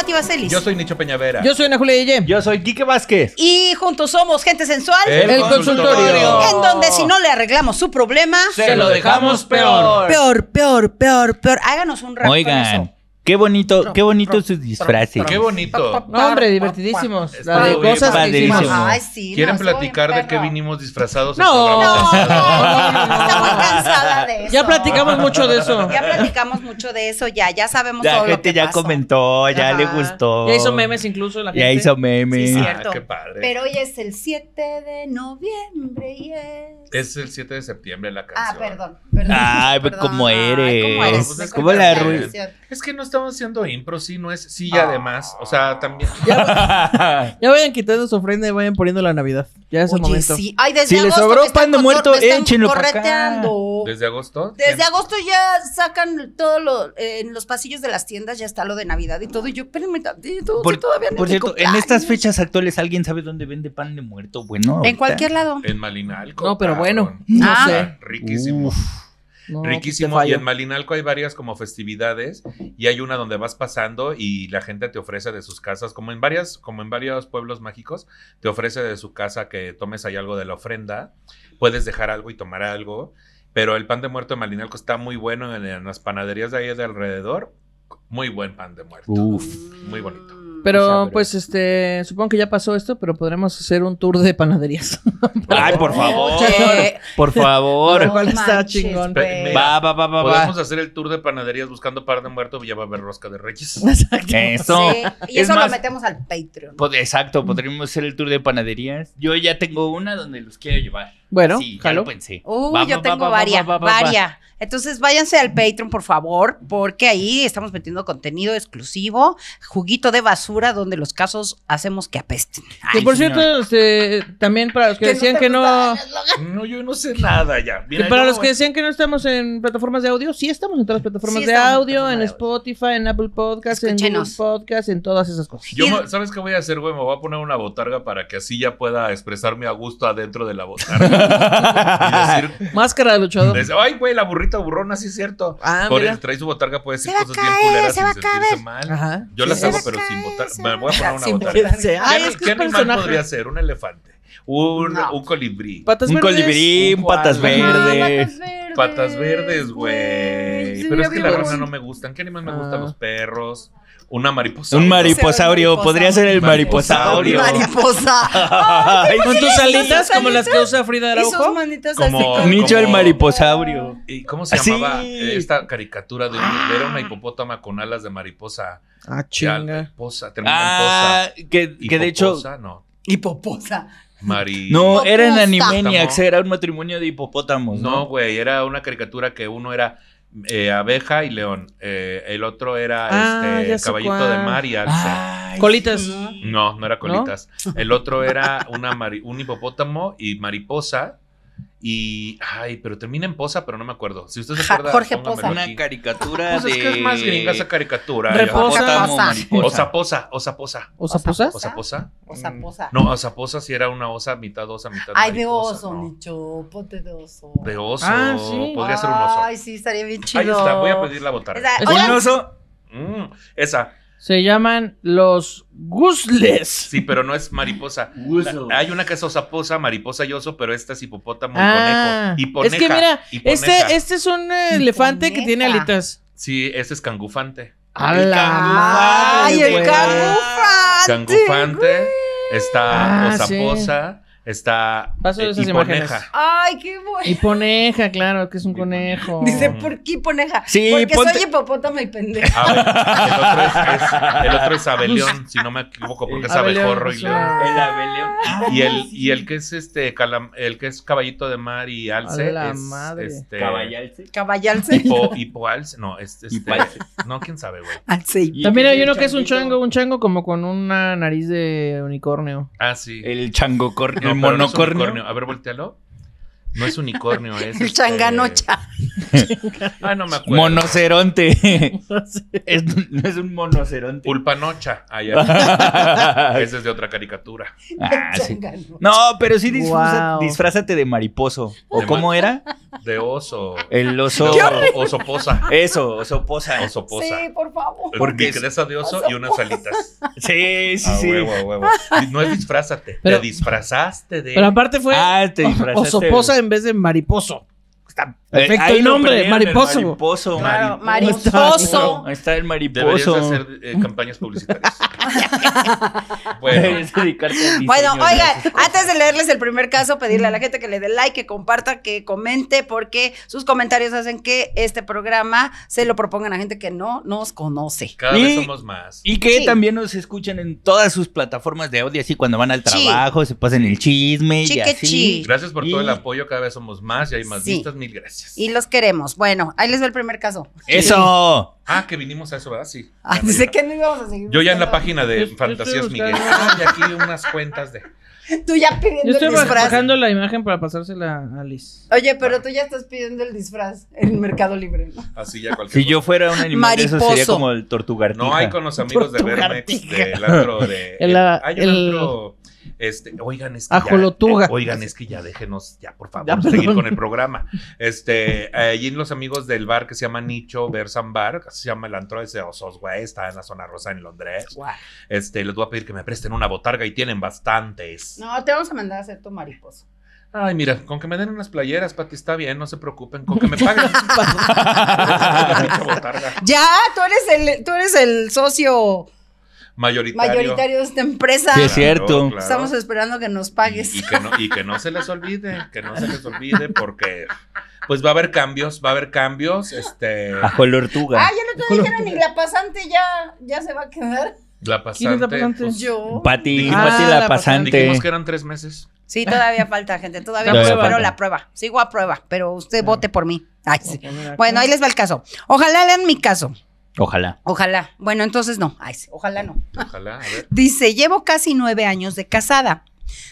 están? Yo soy Patti Vaselis. Yo soy Nicho Peñavera. Yo soy Ana Julia. Yo soy Quique Vázquez. Y juntos somos Gente Sensual. El, El consultorio. En donde si no le arreglamos su problema, Se lo dejamos peor. peor, peor, peor, peor. Háganos un rap con Oigan, eso. Qué bonito, qué bonito sus disfraces. Qué bonito. No, hombre, divertidísimos. La de cosas que padrísimo. hicimos. Ay, sí. ¿Quieren no, platicar de qué vinimos disfrazados? No. No, no, muy cansada de eso. Ya platicamos mucho de eso. Ya platicamos mucho de eso, ya, ya sabemos La todo lo gente que ya pasó. comentó, ya Ajá. le gustó. Ya hizo memes incluso la gente. Ya hizo memes. Sí, Ah, cierto. qué padre. Pero hoy es el 7 de noviembre y es... Es el 7 de septiembre la Ah, canción. perdón, perdón. Ay, perdón. ¿cómo eres? ¿cómo eres? Pues es como la canción. Es que no estamos haciendo impro, sí, no es. Sí, y además. O sea, también. Ya vayan quitando su ofrenda y vayan poniendo la Navidad. Ya es el Oye, momento. sí. Ay, desde Si agosto sobró me están pan de muerto, échenlo correteando. ¿Desde agosto? Desde agosto ya sacan todo lo, eh, en los pasillos de las tiendas ya está lo de Navidad y todo. Y yo, espérenme tantito, Por, si todavía no por cierto, en estas fechas actuales, ¿alguien sabe dónde vende pan de muerto? Bueno, En ahorita. cualquier lado. En Malinalco. No, pero bueno. No Ah. sé. Riquísimo. Uf. No, pues, Riquísimo. Y en Malinalco hay varias como festividades y hay una donde vas pasando y la gente te ofrece de sus casas, como en varias, como en varios pueblos mágicos, te ofrece de su casa que tomes ahí algo de la ofrenda. Puedes dejar algo y tomar algo. Pero el pan de muerto de Malinalco está muy bueno en, en las panaderías de ahí de alrededor. Muy buen pan de muerto. Uf. Muy bonito. Pero pues este, supongo que ya pasó esto, pero podremos hacer un tour de panaderías. Ay, por favor. Oye. Por favor. Está manches, chingón. Mira, Va, va, va, va, Podemos va. hacer el tour de panaderías buscando pan de muerto y ya va a haber rosca de reyes. Exacto. Eso. Sí, y Es eso más, lo metemos al Patreon. pod- Exacto, podríamos hacer el tour de panaderías. Yo ya tengo una donde los quiero llevar. Bueno, sí, ya lo pensé. Uy, Va, yo va, tengo va, va, varias, va, va, va. varias. Entonces váyanse al Patreon, por favor, porque ahí estamos metiendo contenido exclusivo, juguito de basura, donde los casos hacemos que apesten. Que Ay, por señor. cierto, este, también para los que decían que no. No, yo no sé nada ya. que Mira, para los que decían que no estamos en plataformas de audio, sí estamos en todas las plataformas Sí de audio, en de Spotify, en Apple Podcasts, en Google Escúchenos. Podcasts, en todas esas cosas. Yo, ¿sabes qué voy a hacer, güey? Me voy a poner una botarga para que así ya pueda expresarme a gusto adentro de la botarga. Decir, Máscara de luchador. decir, ay, güey, la burrita burrona, sí es cierto. Ah, Por mira. el trae su botarga, puede decir Se cosas bien caer, culeras se sin sentirse mal. Ajá. Yo Sí, las hago, pero sin botarga. Me voy a poner una botarga. ¿Qué, Ay, ani- es que qué es animal personaje. podría ser? Un elefante. Un, No. un colibrí. Patas Un verdes. colibrí, un patas verdes. Patas verdes, güey. Sí, Pero es que la rana no me gustan. ¿Qué animal me gustan? Ah. Los perros. Una mariposa. Un mariposaurio. mariposa. Podría ser el mariposaurio. Mariposa. Ay, Con tus alitas como las que usa Frida Y sus Araujo. manitas Como- así como- Nicho el mariposaurio. ¿Y cómo se Sí. llamaba esta caricatura de era una hipopótama con alas de mariposa? Ah, Ya, chinga. Posa, termina Ah, que, en posa. que de hecho. Hipoposa, no. Hipoposa. Mari. No, era en. Animaniacs, era un matrimonio de hipopótamos. No, No, güey, era una caricatura que uno era eh, abeja y león. Eh, el otro era Ah, este caballito cuál. de mar y alce. Ay, Colitas. sí. No, no era colitas. El otro era una mari- un hipopótamo y mariposa. Y. Ay, pero termina en posa, pero no me acuerdo. Si usted se Ja- acuerda. Jorge Poza. Una aquí. caricatura Pues de. es que es más gringa esa caricatura. Reposa. Hipopótamo, Posa. mariposa. Osaposa, osaposa. ¿Osaposas? ¿Osaposa? Osaposa. No, osaposa sí era una osa, mitad osa, mitad Ay, de mariposa, oso, ¿no? Nicho. Ponte de oso. De oso. Ah, sí. Podría ser un oso. Ay, sí, estaría bien chido. Ahí está, voy a pedir la botarga. Esa- Es Oigan, Un oso. Mm, esa. Se llaman los Guzles. Sí, pero no es mariposa. Hay una que es osaposa, mariposa y oso, pero esta es hipopótamo y Ah, conejo. Hiponeja, es que mira, hiponeja. este, este es un eh, elefante que tiene alitas. Sí, este es cangufante. El Ay, el cangufante. Cangufante, está Ah, osaposa, está Paso de eh, esas hiponeja. imágenes. Ay, qué bueno. Y poneja, claro, que es un conejo. Dice, ¿por qué hiponeja? Sí, Porque ponte- soy hipopótamo y. A ver, el, otro es, es- el otro es abelión, si no me equivoco, porque es Abelión, abejorro y león. El abelión. Y el, y el que es este calam- el que es caballito de mar y alce A la es madre. este Caballalce. Caballalce. hipo, hipoalce, no, es este Hipoalce. no, quién sabe, güey. Alce. También ¿qué hay uno que es un chango, un chango como con una nariz de unicornio. Ah, sí. El changocornio. No, monocornio. unicornio. A ver, voltealo. No es unicornio, es. El este- changanocha. Ay, no me acuerdo. Monoceronte. es, no es un monoceronte. Pulpanocha. Ah, ya. Ese es de otra caricatura. Ah, sí. No, pero sí Wow. disfrázate de mariposo. ¿O De cómo ma- era? De oso. El oso. De oso- oso posa. Eso, oso posa. Oso posa. Sí, por favor. Porque mi de oso y unas alitas. Sí, sí, A sí. huevo, a huevo. No es disfrázate. Pero- te disfrazaste de. Pero aparte fue Ah, te disfrazaste. osoposa en vez de mariposo. Está perfecto ahí el nombre, el mariposo. mariposo. Claro, Mariposo. mariposo. Ahí está el Deberías mariposo. hacer eh, campañas publicitarias. bueno, Deberías Bueno, oigan, antes de leerles el primer caso, pedirle a la gente que le dé like, que comparta, que comente, porque sus comentarios hacen que este programa se lo propongan a gente que no nos conoce. cada Y- vez somos más. Y que Sí. también nos escuchen en todas sus plataformas de audio, así cuando van al Sí. trabajo, se pasen el chisme y Chique así. chi. Gracias por todo el Y- apoyo, cada vez somos más y hay más Sí. vistas, mil gracias. Y los queremos. Bueno, ahí les va el primer caso. ¡Eso! Ah, que vinimos a eso, ¿verdad? Sí. Ah, ya. que no íbamos a seguir. Yo ya en la página de Yo- Fantasías Miguel. Ah, y aquí unas cuentas de. Tú ya pidiendo Yo estoy el disfraz. bajando la imagen para pasársela a Liz. Oye, pero tú ya estás pidiendo el disfraz en Mercado Libre. ¿no? Así ya cualquier. Si yo fuera un animal, eso sería como el tortugartija. No hay con los amigos de Vermex del antro de. El, ah, hay un el- antro. Este, oigan, es que. Ajolotuga. Ya, oigan, es que ya déjenos, ya por favor, Ya, seguir con el programa. Este, allí en los amigos del bar que se llama Nicho Versan Bar, se llama el antro ese osos, güey, está en la zona rosa en Londres. Este, les voy a pedir que me presten una botarga y tienen bastantes. No, te vamos a mandar a hacer tu mariposo. Ay, mira, con que me den unas playeras, Pati, está bien, no se preocupen, con que me paguen. Ya, tú eres el, tú eres el socio Mayoritario. mayoritario de esta empresa. Sí, es cierto. claro. Estamos esperando que nos pagues. Y, y que no, y que no se les olvide, que no se les olvide, porque pues va a haber cambios, va a haber cambios. Este, Bajo el tortuga. Ah, ya no te dijeron, y la pasante ya, ya se va a quedar. la pasante. ¿Quién es la pasante? pues, Yo. Pati, Ah, Pati la la pasante. dijimos que eran tres meses. Sí, todavía falta, gente. Todavía Todavía no supero la prueba. Sigo a prueba, pero usted vote por mí. Ay, sí. Bueno, ahí les va el caso. Ojalá lean mi caso. Ojalá. Ojalá. Bueno, entonces no. Ay, ojalá no. Ojalá, a ver. Dice, llevo casi nueve años de casada,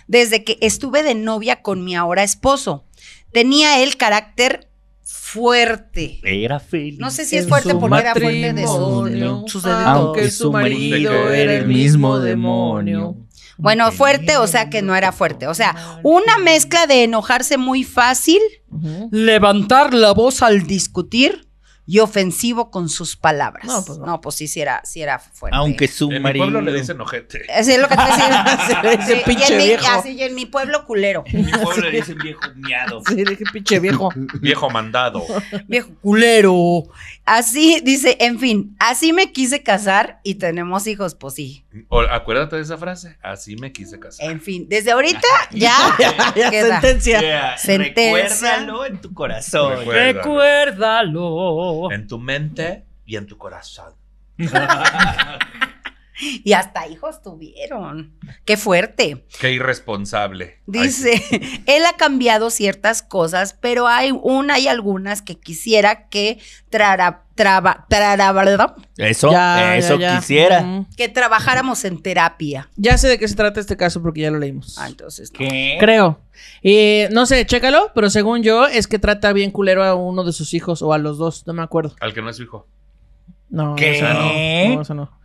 desde que estuve de novia con mi ahora esposo. Tenía el carácter fuerte. Era feliz. No sé si es fuerte su porque era fuerte de sus, matrimonio, sus Aunque su marido De era el mismo demonio. Bueno, fuerte, o sea que no era fuerte. O sea, una mezcla de enojarse muy fácil, levantar la voz al discutir y ofensivo con sus palabras. No, pues no. no, pues sí, sí era, sí era fuerte. Aunque su En mi marido. pueblo le dicen ojete. Así es lo que te decía. Le dice Sí, y pinche en mi- viejo. así, y en mi pueblo culero. En mi pueblo le dicen viejo miado. Sí, dije pinche viejo. Viejo mandado. Viejo culero. Así, dice, en fin, así me quise casar y tenemos hijos, pues sí. O- acuérdate de esa frase. Así me quise casar. En fin, desde ahorita ya Ya, queda. sentencia. Yeah, Sentencia. Recuérdalo en tu corazón. Recuerda. Recuérdalo. En tu mente y en tu corazón. Y hasta hijos tuvieron. Qué fuerte. Qué irresponsable. Dice, él ha cambiado ciertas cosas, pero hay una y algunas que quisiera que trara, traba- trara- ¿verdad? Eso, Ya, eso ya, ya. quisiera. Que trabajáramos en terapia. Ya sé de qué se trata este caso porque ya lo leímos. Ah, entonces no. ¿Qué? Creo. Y no sé, chécalo, pero según yo es que trata bien culero a uno de sus hijos o a los dos, no me acuerdo. Al que no es su hijo. No, ¿Qué? eso no. No, eso no.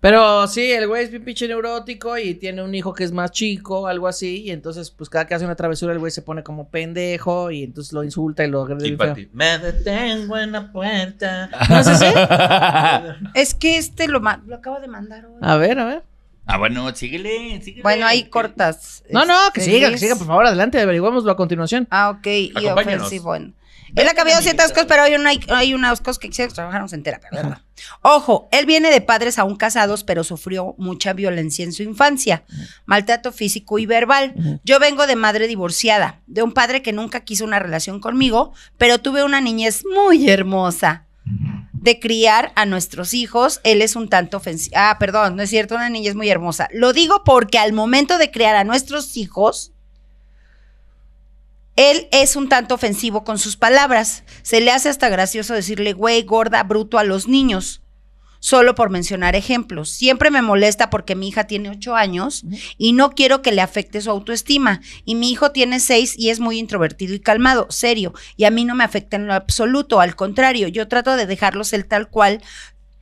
Pero sí, el güey es bien pinche neurótico y tiene un hijo que es más chico, algo así, y entonces pues cada que hace una travesura el güey se pone como pendejo y entonces lo insulta y lo agrede Y. Pati. Me detengo en la puerta. ¿No es ese? Es que este lo, lo acabo de mandar hoy. A ver, a ver. ah, bueno, síguele, síguele. Bueno, ahí cortas. No, no, que Este, siga, que siga, por favor, adelante, averiguémoslo a continuación. Ah, ok. Y ofensivo. en- Él ha cambiado ciertas cosas, pero hay, una, hay unas cosas que quisiera que trabajáramos en terapia, ¿verdad? Ojo, él viene de padres aún casados, pero sufrió mucha violencia en su infancia, maltrato físico y verbal. Yo vengo de madre divorciada, de un padre que nunca quiso una relación conmigo, pero tuve una niñez muy hermosa. De criar a nuestros hijos, él es un tanto ofensivo. Ah, perdón, no es cierto, una niñez muy hermosa. Lo digo porque al momento de criar a nuestros hijos, él es un tanto ofensivo con sus palabras. Se le hace hasta gracioso decirle güey, gorda, bruto a los niños. solo por mencionar ejemplos. Siempre me molesta porque mi hija tiene ocho años y no quiero que le afecte su autoestima. Y mi hijo tiene seis y es muy introvertido y calmado, serio. Y a mí no me afecta en lo absoluto. Al contrario, yo trato de dejarlos el tal cual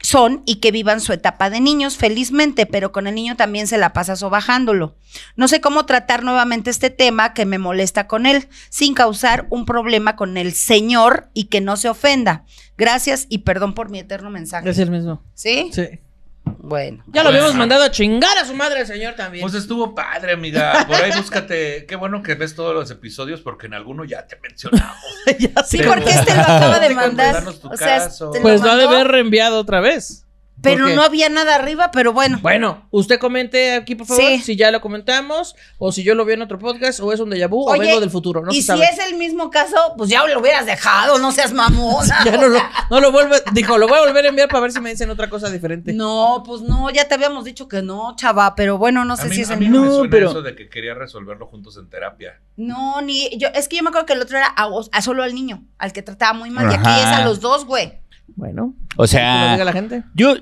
son y que vivan su etapa de niños felizmente, pero con el niño también se la pasa sobajándolo. No sé cómo tratar nuevamente este tema que me molesta con él, sin causar un problema con el señor y que no se ofenda. Gracias y perdón por mi eterno mensaje. Es el mismo. ¿Sí? Sí. Bueno. Ya lo Bueno. habíamos mandado a chingar a su madre el señor también. Pues estuvo padre, amiga. Por ahí búscate. Qué bueno que ves todos los episodios porque en alguno ya te mencionamos. Ya Sí, porque este lo acaba de mandar. O sea, Pues lo ha de haber reenviado otra vez. Pero no había nada arriba, pero bueno. Bueno, usted comente aquí, por favor, Sí. si ya lo comentamos, o si yo lo vi en otro podcast, o es un déjà vu, o vengo del futuro. No y se si sabe. es el mismo caso, pues ya lo hubieras dejado, no seas mamona. Ya no lo, no lo vuelve, dijo, lo voy a volver a enviar para ver si me dicen otra cosa diferente. No, pues no, ya te habíamos dicho que no, chava, pero bueno, no a sé mí, si es a el mí mismo. no me No, suena pero- eso de que quería resolverlo juntos en terapia. No, ni yo, es que yo me acuerdo que el otro era a, a solo al niño, al que trataba muy mal, y aquí Ajá. es a los dos, güey. Bueno, O que lo diga sea, la gente. yo,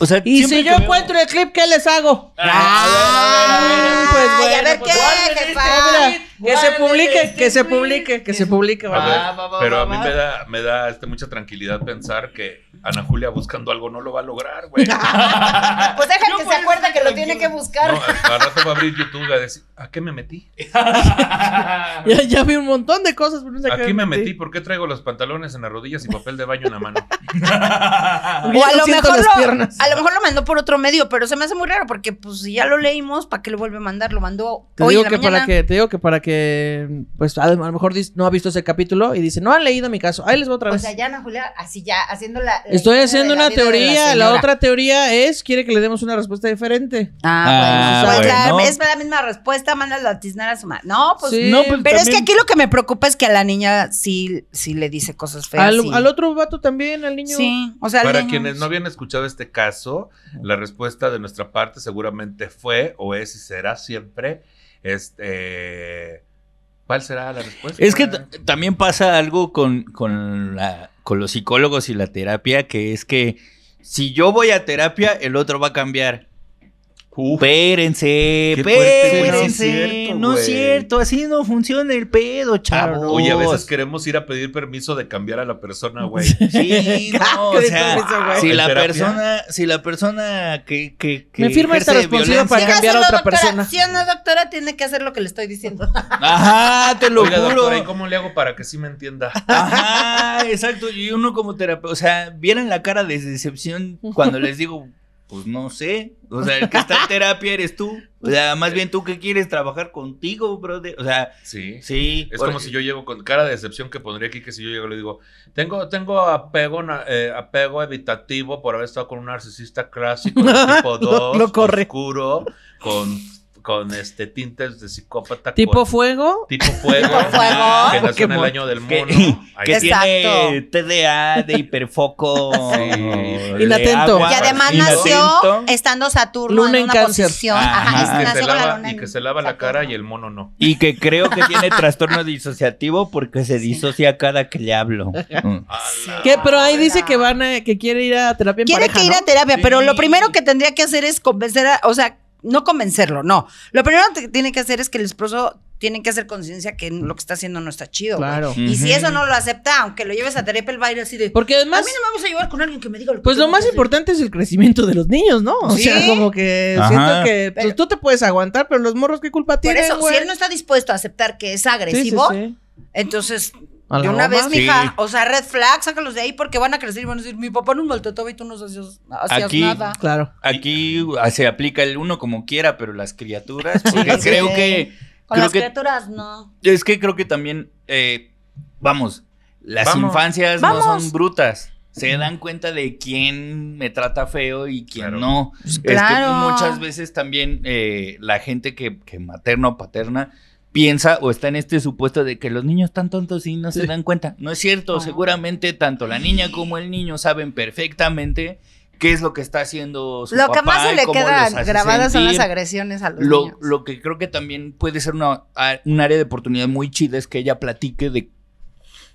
o sea, Y si yo veo- encuentro el clip, ¿qué les hago? Ah, pues ay, a ver qué, mira, que se Guárdale publique, este que se publique, que se publique. Pero va, a mí va. me da, me da este, mucha tranquilidad pensar que Ana Julia buscando algo no lo va a lograr, güey. Pues deja que se acuerde que lo tiene que buscar. No, al rato va a abrir YouTube a decir, ¿a qué me metí? Ya, ya vi un montón de cosas. pero no sé Aquí qué me metí, ¿por qué traigo los pantalones en las rodillas y papel de baño en la mano? O a lo, mejor las lo, piernas. A lo mejor lo mandó por otro medio, pero se me hace muy raro porque pues si ya lo leímos, ¿para qué lo vuelve a mandar? Lo mandó Te hoy digo en la que mañana. para que, te digo que para que, pues a, a lo mejor no ha visto ese capítulo y dice, no han leído mi caso. Ahí les voy otra O vez. sea, ya Ana Julia, así ya, haciendo la... la Estoy haciendo una teoría, la, otra teoría es, quiere que le demos una respuesta diferente. Ah, Ah, bueno. Pues bueno. es la misma respuesta, mándalo a tiznar a su madre. No, pues... Sí. No, pues, Pero es que aquí lo que me preocupa es que a la niña sí, sí le dice cosas feas. Al, sí. al otro vato también, al niño. Sí, o sea, Para niño- quienes no habían escuchado este caso, la respuesta de nuestra parte seguramente fue, o es y será siempre, este... ¿Cuál será la respuesta? Es que también pasa algo con, con, la, con los psicólogos y la terapia, que es que si yo voy a terapia, el otro va a cambiar. Espérense, es espérense. cierto, no es cierto, así no funciona el pedo, chavos. Oye, a veces queremos ir a pedir permiso de cambiar a la persona, güey. Sí, no, o sea, si ¿En la terapia? persona, si la persona que, que, que Me firma esta responsiva para cambiar a otra doctora. persona. Si no, doctora, tiene que hacer lo que le estoy diciendo. Ajá, te lo Oiga, juro. doctora, ¿y cómo le hago para que sí me entienda? Ajá, exacto. Y uno como terapeuta, o sea, vieron la cara de decepción cuando les digo, pues no sé. O sea, el que está en terapia eres tú. O sea, más bien tú que quieres trabajar contigo, brother. O sea, Sí. sí. Es como si yo llego con cara de decepción que pondría aquí que si yo llego y le digo, tengo, tengo apego, eh, apego evitativo por haber estado con un narcisista clásico de tipo 2, lo corre. oscuro, con, con este tintes de psicópata. Tipo con- fuego. tipo fuego, Tipo fuego. que nació en el año del que, mono. Que tiene TDA de hiperfoco. Sí. de Inatento. agua, y además inatento. nació estando Saturno Luna en en una cáncer. posición. Ajá. Ajá, y, es- que nació se la lava, luna y en que se lava la cara y el mono no. Y que creo que tiene trastorno disociativo porque se disocia cada que le hablo. Mm. ¿Qué? Pero ahí dice que van a, que quiere ir a terapia en Quiere pareja, que ir a terapia, Sí. pero lo primero que tendría que hacer es convencer a, o sea, no convencerlo, no. Lo primero que tiene que hacer es que el esposo tiene que hacer conciencia que lo que está haciendo no está chido. Claro. Y si eso no lo acepta, aunque lo lleves a terapia, a ir así de. Porque a además, mí no me vamos a llevar con alguien que me diga lo que pues lo más que hacer". importante es el crecimiento de los niños, ¿no? O Sí. sea, como que Ajá. siento que pues, Pero- tú te puedes aguantar, pero los morros, ¿qué culpa Por tienen, eso, güey? si él no está dispuesto a aceptar que es Sí, sí, agresivo, sí. entonces. A la De una vez, mija, Sí. o sea, red flag, sácalos de ahí porque van a crecer y van a decir, mi papá nos maltrataba y tú no hacías, hacías Aquí- nada. Claro. Aquí uh, se aplica el uno como quiera, pero las criaturas, porque creo que Con creo las que criaturas, no. es que creo que también eh, vamos, las Vamos. infancias no son brutas. Se dan cuenta de quién me trata feo y quién Claro. no. Pues Es que claro. muchas veces también eh, la gente que, que materna o paterna piensa o está en este supuesto de que los niños están tontos y no se dan cuenta. No es cierto, No. seguramente tanto la niña como el niño saben perfectamente qué es lo que está haciendo su Lo que papá más se le queda grabadas son las agresiones a los Lo, niños. lo que creo que también puede ser una, un área de oportunidad muy chida es que ella platique de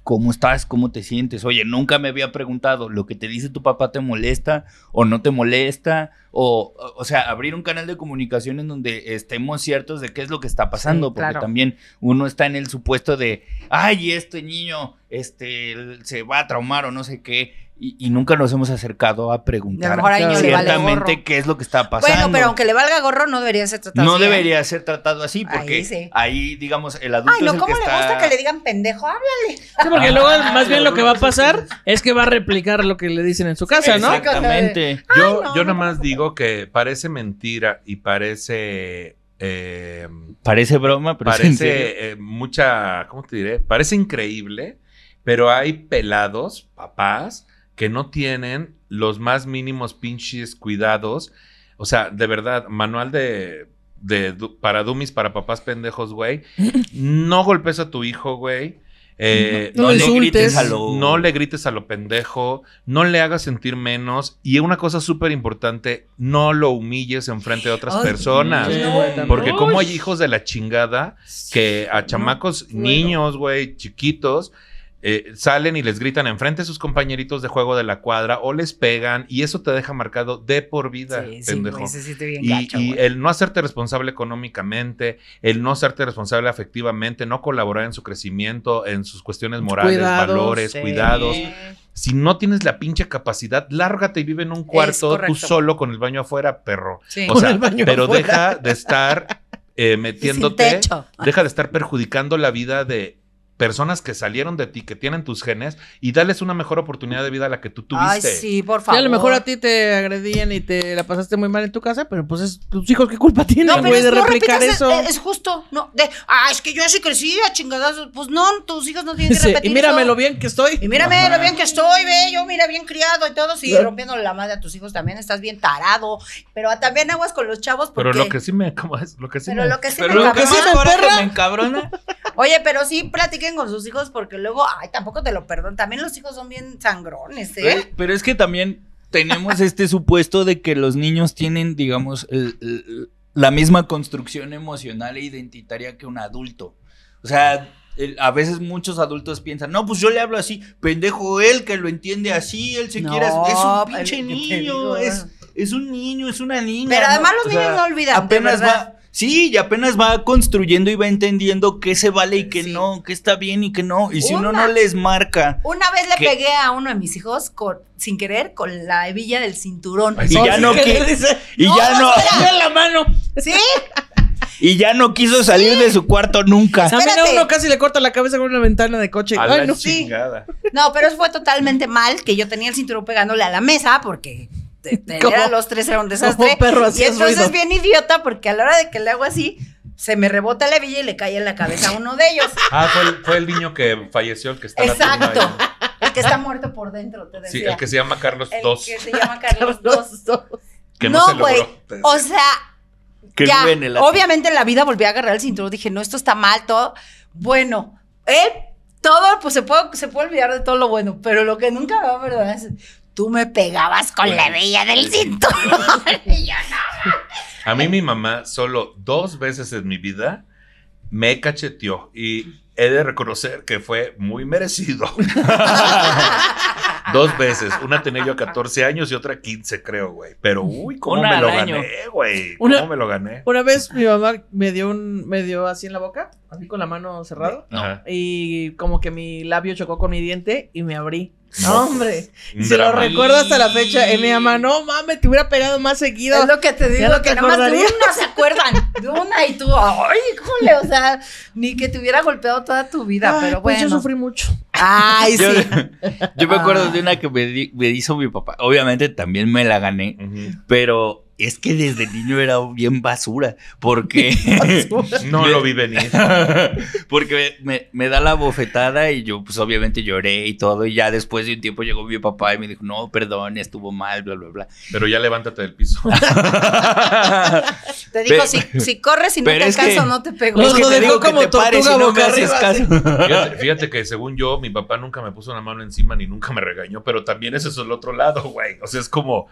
¿cómo estás? ¿Cómo te sientes? Oye, nunca me había preguntado, ¿lo que te dice tu papá te molesta o no te molesta? O, o- sea, abrir un canal de comunicación en donde estemos ciertos de qué es lo que está pasando, Sí, porque claro. también uno está en el supuesto de, ay, este niño este, se va a traumar o no sé qué, y, y nunca nos hemos acercado a preguntar vale ciertamente qué es lo que está pasando. Bueno, pero aunque le valga gorro, no debería ser tratado no así, ¿eh? debería ser tratado así, porque Ahí digamos, el adulto Ay, es no, el ¿cómo que le está... gusta que le digan pendejo? Háblale. Sí, porque luego más bien lo que va a pasar es que va a replicar lo que le dicen en su casa, ¿no? Exactamente. Yo, no, yo no nada más digo que parece mentira y parece. eh, Parece broma, pero parece eh, mucha. ¿Cómo te diré? Parece increíble, pero hay pelados, papás, que no tienen los más mínimos pinches cuidados. O sea, de verdad, manual de. de para dummies, para papás pendejos, güey. No golpes a tu hijo, güey. Eh, No lo le insultes. grites a lo... no le grites a lo pendejo, no le hagas sentir menos y una cosa súper importante, no lo humilles en frente de otras Ay, personas. No. Porque como hay hijos de la chingada que a chamacos niños, güey, chiquitos, eh, salen y les gritan enfrente de sus compañeritos de juego de la cuadra o les pegan y eso te deja marcado de por vida, Sí, sí, pendejo. güey, se siente bien Y, gacho, y güey. el no hacerte responsable económicamente, el no hacerte responsable afectivamente, no colaborar en su crecimiento, en sus cuestiones morales, Cuidados, valores, Sí. cuidados. Si no tienes la pinche capacidad, lárgate y vive en un cuarto tú solo con el baño afuera, perro. Sí. O sea, el baño pero afuera. deja de estar eh, metiéndote, deja de estar perjudicando la vida de personas que salieron de ti, que tienen tus genes, y dales una mejor oportunidad de vida a la que tú Ay, tuviste. sí, por Sí, favor. a lo mejor a ti te agredían y te la pasaste muy mal en tu casa, pero pues es tus hijos qué culpa No, tienen, es, de no replicar eso. Es, es justo, no, de, ah, es que yo así crecí a chingadazos. Pues no, tus hijos no tienen que Sí, repetir y mírame eso. lo bien que estoy. Y mírame Ajá. lo bien que estoy, ve, yo mira bien criado y todo, sí, Claro. rompiendo la madre a tus hijos también, estás bien tarado. Pero también aguas con los chavos porque... Pero lo que sí me, ¿cómo es? Lo que sí pero me- lo que sí Pero me lo que más me me encabrona Oye, pero sí platiquen con sus hijos porque luego, ay, tampoco te lo perdono. También los hijos son bien sangrones, ¿eh? Eh, Pero es que también tenemos este supuesto de que los niños tienen, digamos, el- el- la misma construcción emocional e identitaria que un adulto. O sea, el- a veces muchos adultos piensan, no, pues yo le hablo así, pendejo él que lo entiende así, él se No, quiere, es un pinche ¿qué te niño, digo? es, es un niño, es una niña. Pero ¿no? además los O niños sea, no olvidan, Apenas va, sí, y apenas va construyendo y va entendiendo qué se vale y qué Sí. no, qué está bien y qué no. Y si uno Una- no les marca. Una vez le pegué a uno de mis hijos con- sin querer con la hebilla del cinturón. Y ya no, y No, ya no, espera. en la mano. ¿Sí? y ya no quiso salir de su cuarto nunca. También a uno casi le corta la cabeza con una ventana de coche. A Ay, la no. chingada. No, pero eso fue totalmente mal, que yo tenía el cinturón pegándole a la mesa porque te- te- ¿Cómo? eran los tres era un desastre. Como perro y entonces ruido. bien idiota porque a la hora de que le hago así, se me rebota la hebilla y le cae en la cabeza a uno de ellos. Ah, fue el, fue el niño que falleció, el que está Exacto. El que está muerto por dentro, te decía. Sí, el que se llama Carlos El II. que se llama Carlos II. Que no, no, se güey. logró. O sea, Que ya, el obviamente en la vida volví a agarrar el cinturón, dije, no, esto está mal, todo. Bueno, él, todo, pues se puede, se puede olvidar de todo lo bueno, pero lo que nunca me va a perdonar es, tú me pegabas con la hebilla del cinturón. Y yo, no. A mí mi mamá solo dos veces en mi vida me cacheteó y he de reconocer que fue muy merecido. dos veces. Una tenía yo 14 años y otra 15, creo, güey. Pero, uy, ¿cómo Una me lo año. gané, güey? ¿Cómo Una- me lo gané? Una vez mi mamá me dio un, me dio así en la boca, así con la mano cerrada. Ajá. Y como que mi labio chocó con mi diente y me abrí. No, hombre. un se lo recuerdo hasta la fecha. Y mi mamá, no mames, te hubiera pegado más seguido. Es lo que te digo, no te que nada más de una se acuerdan, de una y tú, ay, híjole, o sea, ni que te hubiera golpeado toda tu vida, Ay, pero pues bueno. yo sufrí mucho. Ay, Yo, sí. yo me acuerdo Ah. de una que me, di- me hizo mi papá. Obviamente también me la gané, pero es que desde niño era bien basura. Porque, No lo vi venir. porque me, me da la bofetada y yo pues obviamente lloré y todo. Y ya después de un tiempo llegó mi papá y me dijo, no, perdón, estuvo mal, bla, bla, bla. Pero ya levántate del piso. Te digo, Pe- si, si corres y no te que- alcanzo, no te pego. No, Es que lo te digo como te pares y tortuga no me haces caso. Fíjate, fíjate que según yo, mi papá nunca me puso una mano encima ni nunca me regañó, pero también ese es el otro lado, güey. O sea, es como,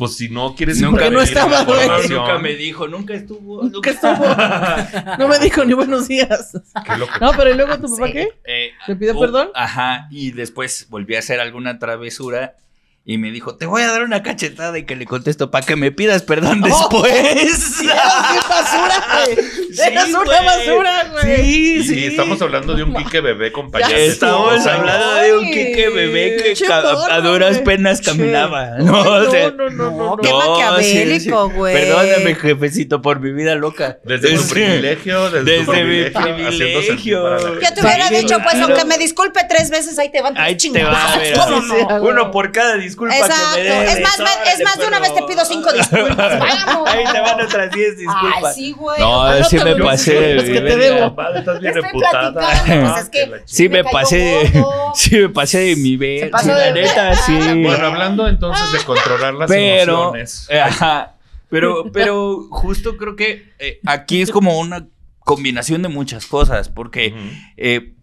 Pues si no quieres Nunca no estaba, güey. Nunca me dijo, nunca estuvo. Nunca estuvo. No me dijo ni buenos días. qué loco. No, pero ¿y luego tu papá Sí. qué? Eh, ¿Le pidió oh, perdón? Ajá, y después volví a hacer alguna travesura y me dijo, te voy a dar una cachetada y que le contesto para que me pidas perdón después. ¡Eras bien basura, güey! Sí, ¡Eras una güey. basura, güey! Sí, sí. estamos hablando de un Quique bebé payases. Estamos hablando de un Quique bebé que Che, a duras güey. penas caminaba. No, o sea, no, no, no, no. Qué maquiavélico, sí, sí. güey. Perdóname, jefecito, por mi vida loca. Desde tu Sí. privilegio, desde, Desde tu mi privilegio. Yo te hubiera Sí, dicho, pues, aunque me disculpe tres veces, ahí te van tus Ahí te va, chingadas. verás. ¿Cómo Sí, sí, no? huevo. Uno por cada disculpa que me Exacto. debes. Es más, me- es más de una vez te pido cinco disculpas. Vamos. Ahí te van otras 10 disculpas. Ay, sí, güey. No, Ojalá sí me pasé Los que te debo. Estás bien platicando, pues, es que-. Sí me Me pasé, gordo. sí me pasé de mi vez. Sí, la neta, sí. Bueno, hablando entonces de controlar las pero, emociones. eh, ajá, pero, pero justo creo que eh, aquí es como una combinación de muchas cosas, porque Ujú. eh,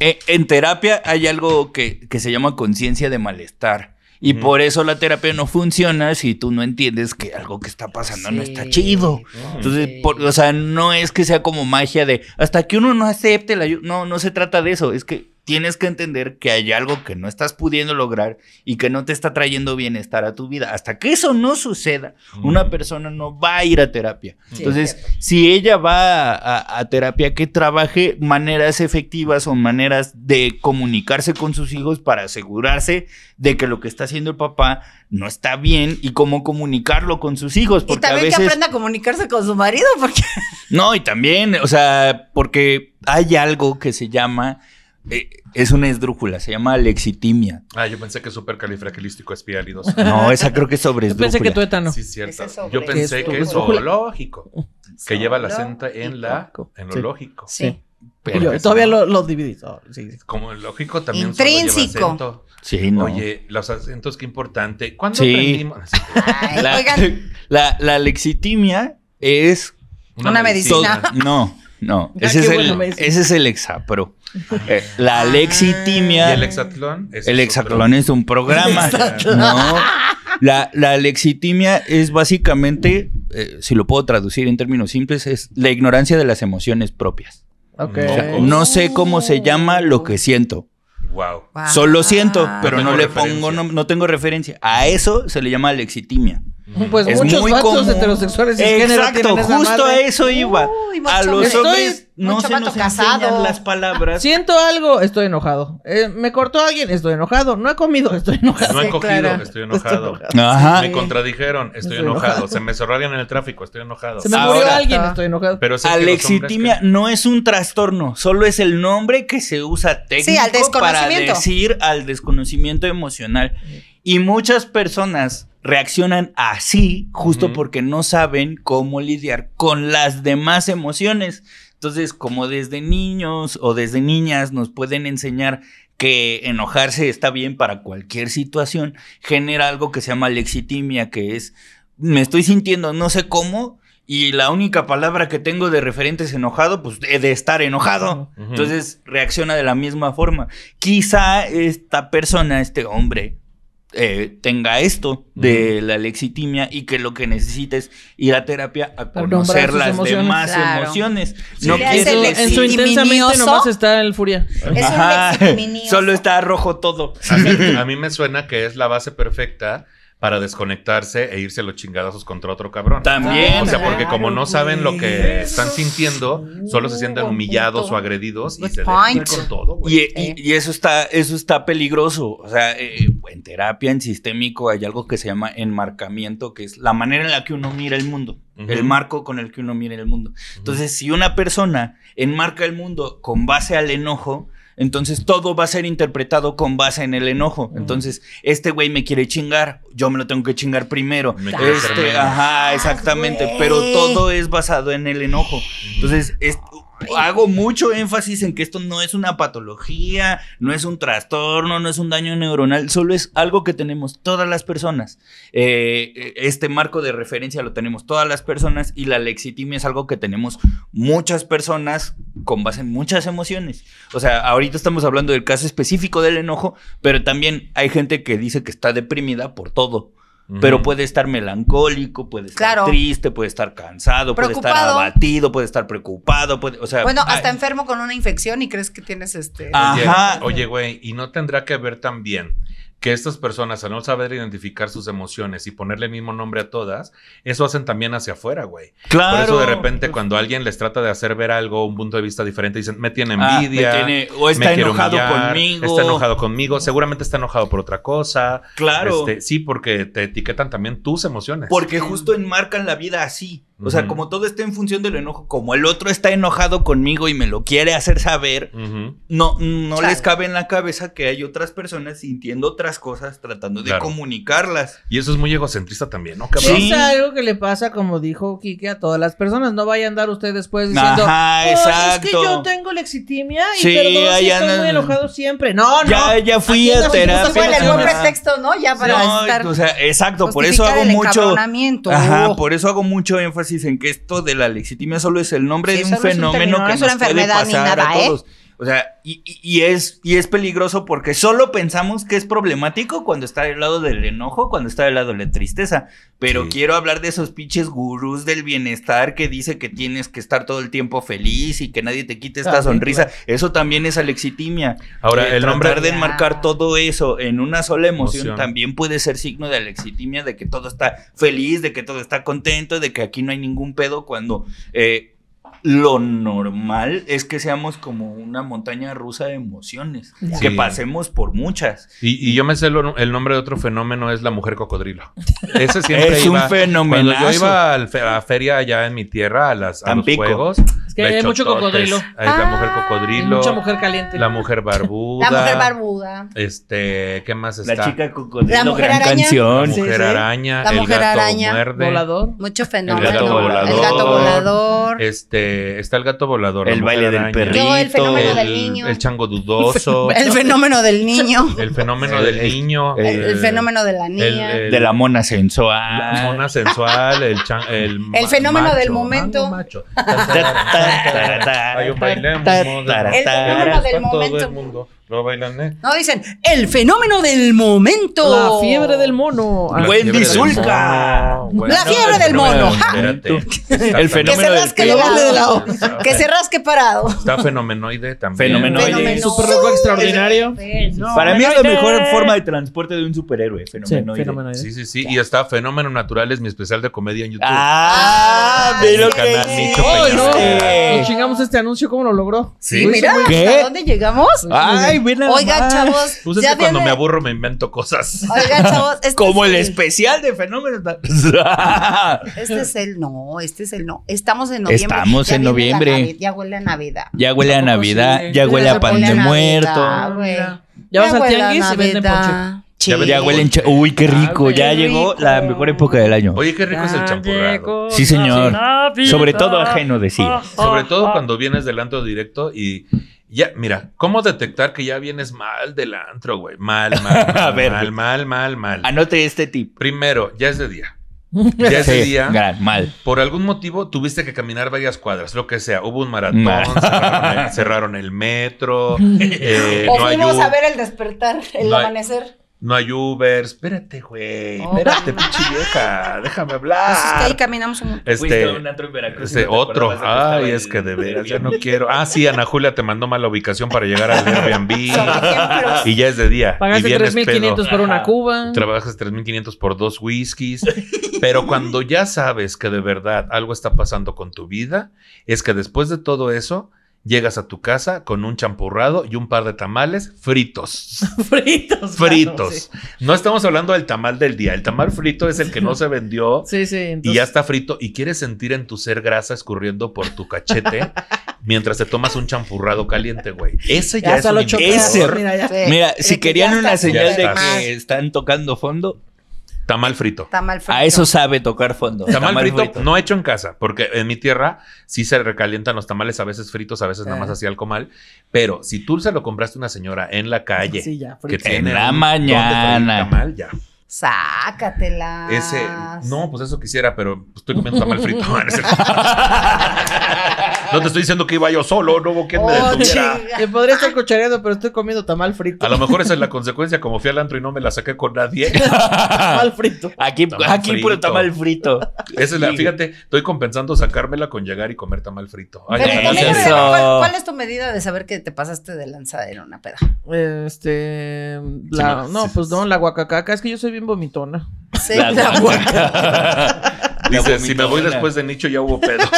eh, en terapia hay algo que, que se llama conciencia de malestar. Y por eso la terapia no funciona si tú no entiendes que algo que está pasando no está chido. Entonces, Sí. por- o sea, no es que sea como magia de hasta que uno no acepte la ayuda. No, no se trata de eso. Es que tienes que entender que hay algo que no estás pudiendo lograr y que no te está trayendo bienestar a tu vida. Hasta que eso no suceda, una persona no va a ir a terapia. Sí, Entonces, si ella va a, a- a terapia, que trabaje maneras efectivas o maneras de comunicarse con sus hijos para asegurarse de que lo que está haciendo el papá no está bien y cómo comunicarlo con sus hijos. Y Porque a también veces... que aprenda a comunicarse con su marido, porque No, y también, o sea, porque hay algo que se llama, eh, es una esdrújula, se llama lexitimia. Ah, yo pensé que supercalifragilístico espialidoso. No, esa creo que es sobre Yo pensé que esdrújula. tuétano. Sí, cierto. Yo pensé ¿Qué que es es zoológico. Que lleva el acento en la en lo Sí. lógico. sí. Pero- Yo todavía lo, lo dividí. Oh, sí. Como el lógico también solo lleva Intrínseco. Sí, no. Oye, los acentos, qué importante. ¿Cuándo Sí. aprendimos? Ay, la, oigan, la, la lexitimia es... Una medicina. no, no. Ah, Ese, es bueno el, me dice. ese es el hexapro. Eh, la Ah. lexitimia... ¿Y el hexatlón? Ese El es hexatlón es un programa. No. La, la lexitimia es básicamente, eh, si lo puedo traducir en términos simples, es la ignorancia de las emociones propias. Ok. O sea, No sé cómo se llama lo que siento. Wow. Wow. Solo siento, pero No le referencia. pongo, no, no tengo referencia. A eso se le llama lexitimia. Pues Es muchos muy vatos común. heterosexuales cisgénero Exacto, esa justo madre. a eso iba. Uy, A los Estoy- hombres no se nos casado. enseñan las palabras. Siento algo, estoy enojado. Eh, me cortó alguien, estoy enojado. No he comido, estoy enojado. No he cogido, estoy enojado. Ajá. Me contradijeron, estoy Estoy enojado. enojado. Se me cerró alguien en el tráfico, estoy enojado. Se me Ahora- murió alguien, estoy enojado. Pero Alexitimia que- no es un trastorno, solo es el nombre que se usa técnico Sí, al para decir al desconocimiento emocional. Y muchas personas reaccionan así justo porque no saben cómo lidiar con las demás emociones. Entonces, como desde niños o desde niñas nos pueden enseñar que enojarse está bien para cualquier situación, genera algo que se llama lexitimia, que es me estoy sintiendo no sé cómo y la única palabra que tengo de referente es enojado, pues he de estar enojado. Entonces reacciona de la misma forma. Quizá esta persona, este hombre, eh, tenga esto de la lexitimia y que lo que necesita es ir a terapia a conocer las emociones. demás Claro. emociones. Sí. No En su, intensamente nomás está el furia. Es un Ajá, lexitimioso. solo está rojo todo. A mí, a mí me suena que es la base perfecta para desconectarse e irse a los chingadazos contra otro cabrón. También. O sea, porque como no saben lo que están sintiendo, solo se sienten humillados o agredidos y se dejan con todo, güey. Y, y- y eso está, eso está peligroso. O sea, eh, en terapia, en sistémico, hay algo que se llama enmarcamiento, que es la manera en la que uno mira el mundo. El marco con el que uno mira el mundo. Entonces, si una persona enmarca el mundo con base al enojo, entonces todo va a ser interpretado con base en el enojo. Entonces, este güey me quiere chingar, yo me lo tengo que chingar primero. Me Este, ajá, exactamente. Pero todo es basado en el enojo. Entonces, es- hago mucho énfasis en que esto no es una patología, no es un trastorno, no es un daño neuronal, solo es algo que tenemos todas las personas. Eh, este marco de referencia lo tenemos todas las personas y la lexitimia es algo que tenemos muchas personas con base en muchas emociones. O sea, ahorita estamos hablando del caso específico del enojo, pero también hay gente que dice que está deprimida por todo. Pero puede estar melancólico, puede estar Claro. triste, puede estar cansado, puede estar abatido, puede estar preocupado, puede, o sea, Bueno, hasta ay, enfermo con una infección y crees que tienes este. Ajá. Oye, güey, ¿y no tendrá que ver también que estas personas, al no saber identificar sus emociones y ponerle el mismo nombre a todas, eso hacen también hacia afuera, güey? claro. Por eso de repente cuando alguien les trata de hacer ver algo, un punto de vista diferente, dicen, me tiene Ah, me envidia. tiene- o está me enojado humillar, conmigo. Está enojado conmigo. Seguramente está enojado por otra cosa. Claro. Este, sí, porque te etiquetan también tus emociones. Porque justo enmarcan la vida así. O sea, como todo está en función del enojo, como el otro está enojado conmigo y me lo quiere hacer saber, Ujú. no, no Claro. les cabe en la cabeza que hay otras personas sintiendo otras cosas, tratando de Claro. comunicarlas. Y eso es muy egocentrista también, ¿no? Cabrón? Es algo que le pasa, como dijo Kike, a todas las personas. No vaya a andar usted después diciendo, Ajá, "Oh, exacto. es que yo tengo lexitimia y Sí, perdón si estoy andan- muy enojado siempre. No, no. Ya- ya fui a terapia. Eso fue el pretexto, ¿no? Ya para No, estar. o sea, exacto, por eso hago mucho. Ajá, por eso hago mucho énfasis en que esto de la lexitimia solo es el nombre Sí, de un fenómeno no que es nos una puede enfermedad ni pasar nada, a ¿eh? O sea, y, y- y es, y es peligroso porque solo pensamos que es problemático cuando está del lado del enojo, cuando está del lado de la tristeza. Pero Sí. quiero hablar de esos pinches gurús del bienestar que dice que tienes que estar todo el tiempo feliz y que nadie te quite esta Ah, sí, sonrisa. Eso también es alexitimia. Ahora, Eh, el nombre... tratar de enmarcar todo eso en una sola emoción, Emoción. también puede ser signo de alexitimia, de que todo está feliz, de que todo está contento, de que aquí no hay ningún pedo, cuando eh, lo normal es que seamos como una montaña rusa de emociones, Sí. que pasemos por muchas. Y, y yo me sé lo- el nombre de otro fenómeno, es la mujer cocodrilo. Ese siempre Es un iba... fenomenazo. Cuando yo iba fe- a la feria allá en mi tierra, a, las, a los juegos... Es que hay mucho cocodrilo. La mujer Ah, cocodrilo. Mucha mujer caliente. La mujer barbuda. La mujer barbuda. Este, ¿qué más está? La chica cocodrilo, La mujer gran araña. La canción. Sí, mujer sí. araña. La el mujer gato araña. muerde. Volador. Mucho fenómeno. El gato volador. El gato volador. Este, está el gato volador. la El baile del araña, perrito. Luego el fenómeno El, del niño. el chango dudoso. El fenómeno del niño. el fenómeno El- del el- niño. El, el fenómeno de la niña. el- De la mona la sensual. mona sensual, el, chan- el, El fenómeno del macho, momento. mango macho. ta, Ay, un ta, El fenómeno del momento. Lo bailan, ¿eh? No, dicen, el fenómeno del momento. La fiebre del mono. La Wendy del Zulka. La fiebre el del mono, El fenómeno Que se del rasque Que de de lado. Que se rasque parado. Está fenomenoide también. Fenomenoide. Fenómeno. Super loco extraordinario. Para mí es la mejor forma de transporte de un superhéroe, Sí, fenomenoide. fenómeno. Sí, sí, sí. Y está Fenómeno Natural, es mi especial de comedia en YouTube. Ah, Ah, ve lo. Nos chingamos este anuncio, ¿cómo lo logró? Sí, mira. ¿hasta dónde llegamos? Ay, ve nada Oigan, más. chavos. Pues es ya que cuando me aburro me invento cosas. Oigan, chavos. Este Como es el especial de fenómenos. Este es el no, este es el no. Estamos en noviembre. Estamos Ya en noviembre. Ya huele a Navidad. ya huele a Navidad, sí. ya huele a pan de a muerto. Navidad, güey. Ya vas al tianguis y venden ponche. Sí. Ya ven- Ya huele en cha- Uy, qué rico. Ah, Ya qué llegó rico. la mejor época del año. Oye, qué rico es el champurrado. Sí, señor. Sobre todo ajeno, decía. Sobre todo cuando vienes del antro directo y ya, mira, ¿cómo detectar que ya vienes mal del antro, güey? Mal, mal, mal, A ver. mal, mal, mal, mal. Anote este tip. Primero, ya es de día. Ya es de día. gran, mal. Por algún motivo tuviste que caminar varias cuadras, lo que sea. Hubo un maratón, Ma- cerraron, el, cerraron el metro, eh, O no, hay fuimos a ver el despertar, el No hay- amanecer. No hay Uber. Espérate, güey. Oh. Espérate, pinche vieja. Déjame Pues es que ahí hablar. caminamos un Este, antro en Veracruz. este otro. Ay, es que de veras, ya no quiero. Ah, sí, Ana Julia te mandó mala ubicación para llegar al Airbnb. Y ya es de día. Pagaste vienes 3.500 pedo. por una cuba. Trabajas 3.500 por dos whiskies. Pero cuando ya sabes que de verdad algo está pasando con tu vida, es que después de todo eso, llegas a tu casa con un champurrado y un par de tamales fritos. Fritos. fritos. No estamos hablando del tamal del día. El tamal frito es el que no se vendió. Sí, sí. Y ya está frito y quieres sentir en tu ser grasa escurriendo por tu cachete mientras te tomas un champurrado caliente, güey. Ese ya, Ya es un lo. Mira, ya. Sí. Mira, si que querían una señal de que están tocando fondo, Tamal frito. Está mal frito. a eso sabe tocar fondo. Tamal, Tamal frito, no hecho en casa, porque en mi tierra sí se recalientan los tamales, a veces fritos, a veces nada más Ah. así al comal. Pero si tú se lo compraste a una señora en la calle Sí, ya. que tiene En la mañana. ¿dónde está el tamal, ya. Sácatela. Ese, no, pues eso quisiera, pero estoy comiendo tamal frito. No te estoy diciendo que iba yo solo, no hubo quien me Oh, detuviera. chinga. Me podría estar cuchareando, pero estoy comiendo tamal frito. A lo mejor esa es la consecuencia, como fui al antro y no me la saqué con nadie. tamal frito. Aquí, Tamal aquí puro frito. tamal frito. Esa es la, fíjate, estoy compensando sacármela con llegar y comer tamal frito. Ay, Pero no, también, no sé. Eso. ¿cuál, cuál es tu medida de saber que te pasaste de lanzada en una peda? Este. la- Sí, no, sí, pues sí. no, la guacacaca. Es que yo soy bien vomitona. Sí, La la guaca. Dice, si me voy después de Nicho ya hubo pedo.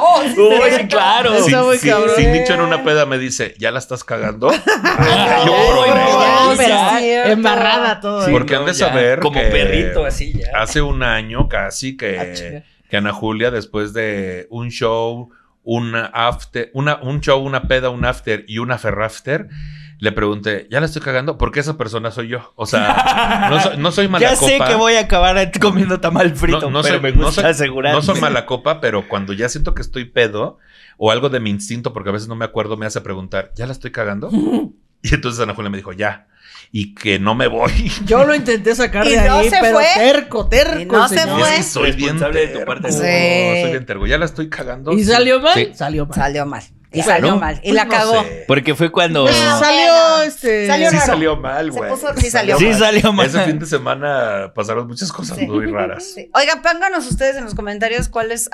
Oh, sí, Uy, sí, claro. Si, si- Nicho en una peda me dice, ¿ya la estás cagando? Ay, yo no, cierto. Embarrada todo. Sí, Porque no, han de ya, saber Como que- perrito así ya. Hace un año casi Ah, que, chinga. que Ana Julia, después de un show, un after, una, un show, una peda, un after y una ferrafter, le pregunté, ¿ya la estoy cagando? Porque esa persona soy yo. O sea, no, soy- no soy mala Ya sé copa. que voy a acabar comiendo tamal frito, No, no pero soy- me no gusta soy- asegurar. No soy mala copa, pero cuando ya siento que estoy pedo o algo de mi instinto, porque a veces no me acuerdo, me hace preguntar, ¿ya la estoy cagando? Y entonces Ana Julia me dijo, ya. Y que no me voy. Yo lo intenté sacar Y de no ahí, se pero fue. terco, terco. Y no se fue. Es que soy bien Responsable de tu parte. Sí. Soy bien terco. Ya la estoy cagando. ¿Y Sí. salió mal? Sí. Salió mal. Salió mal. Y Bueno, salió mal. Y Pues la no cagó. sé. Porque fue cuando... Pues salió este. Salió Sí salió mal, güey. puso- sí salió Sí mal. salió mal. Ese fin de semana pasaron muchas cosas Sí. muy raras. Sí. Oigan, pónganos ustedes en los comentarios cuáles.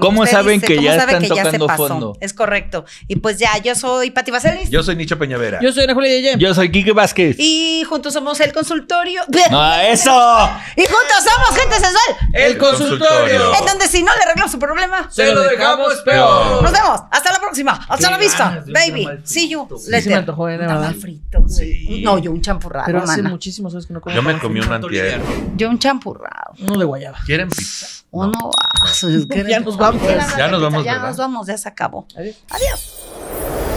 ¿Cómo saben que ¿cómo ya saben están que tocando se pasó? fondo? Es correcto. Y pues ya, yo soy Pati Vaselis. Yo soy Nicho Peñavera. Yo soy Ana Julia Yeye. Yo soy Kike Vázquez. Y juntos somos el consultorio. ¡No, eso! Y juntos somos gente sensual. El consultorio. En donde si no le arreglamos su problema. Se lo dejamos peor. Nos vemos. Hasta la próxima. Hasta Qué la vista. de Baby. Sí, later. sí me antojó, tamal verdad. frito. Sí. No, yo un champurrado, Pero hace muchísimos años que no como. Yo me comí un antier. Yo un champurrado. Uno de guayaba. ¿Quieren pizza? Uno. Ya nos vamos. Ya nos vamos, Ya nos vamos. Ya se acabó. Adiós. Adiós.